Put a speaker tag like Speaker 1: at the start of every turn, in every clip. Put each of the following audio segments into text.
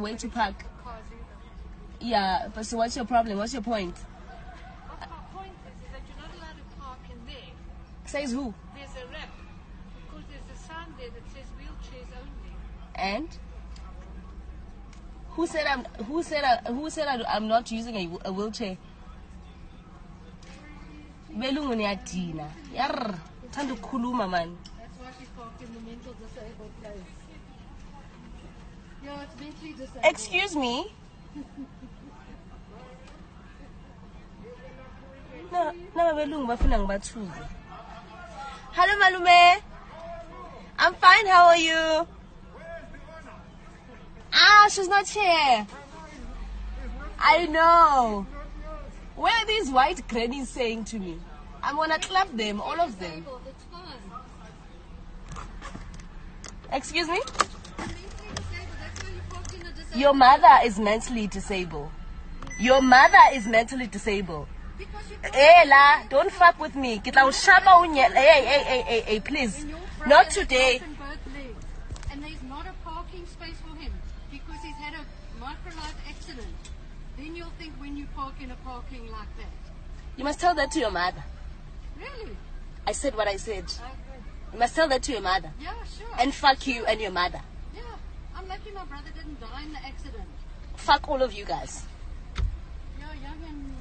Speaker 1: way to park. Yeah, but so what's your problem? What's your point?
Speaker 2: What my point is, is that you're not allowed to park in there.
Speaker 1: Says who?
Speaker 2: There's a ramp because there's a sign there that says wheelchairs only.
Speaker 1: And who said I'm? Who said I, Who said I, I'm not using a, a wheelchair? Belungu niyadina. Yar, thanda ukukhuluma man.
Speaker 2: That's why she parked in the mental disabled place. Yeah, it's mentally disabled.
Speaker 1: Excuse me. No, no, belungu bafuna ngibathuze. Hello, malume. I'm fine. How are you? Ah, she's not here. I know. What are these white grannies saying to me? I'm gonna clap them, all of them.
Speaker 2: Disabled, It's fine.
Speaker 1: Excuse me? Your mother is mentally disabled. Your mother is mentally disabled. Hey la, don't fuck with me. Get out, o shapa o nye- Hey, hey, hey, hey, hey, please. Not today.
Speaker 2: and there's not a parking space for him because he's had a micro-life accident. Then you'll think when you park in a parking like that.
Speaker 1: You must tell that to your mother.
Speaker 2: Really?
Speaker 1: I said what I said. You must tell that to your mother.
Speaker 2: Yeah, sure.
Speaker 1: And fuck you and your mother.
Speaker 2: I'm lucky my brother didn't die in the accident.
Speaker 1: Fuck all of you guys.
Speaker 2: Yeah, young and.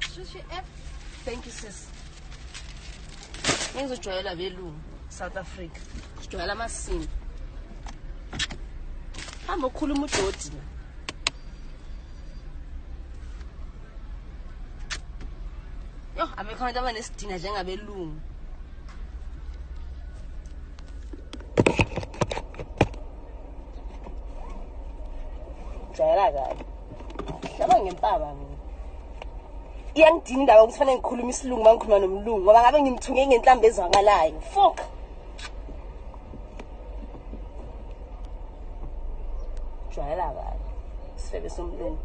Speaker 2: Shush your F.
Speaker 1: Thank you, sis. Ngizojoyela belungu South Africa. Amasini. Hamba ukhuluma udodi la. Yo, abekho abantu abanesidina njengabelungu. Jwayela kabi. Hlaba ngempaba mina. iyangidina indaba yokuthi fanele ngikhuluma isilungu uma ngikhuluma nomlungu ngoba ngabe ngimthunge ngenhlambi ezwakalayo fuck jwayela kabi sifebe somlungu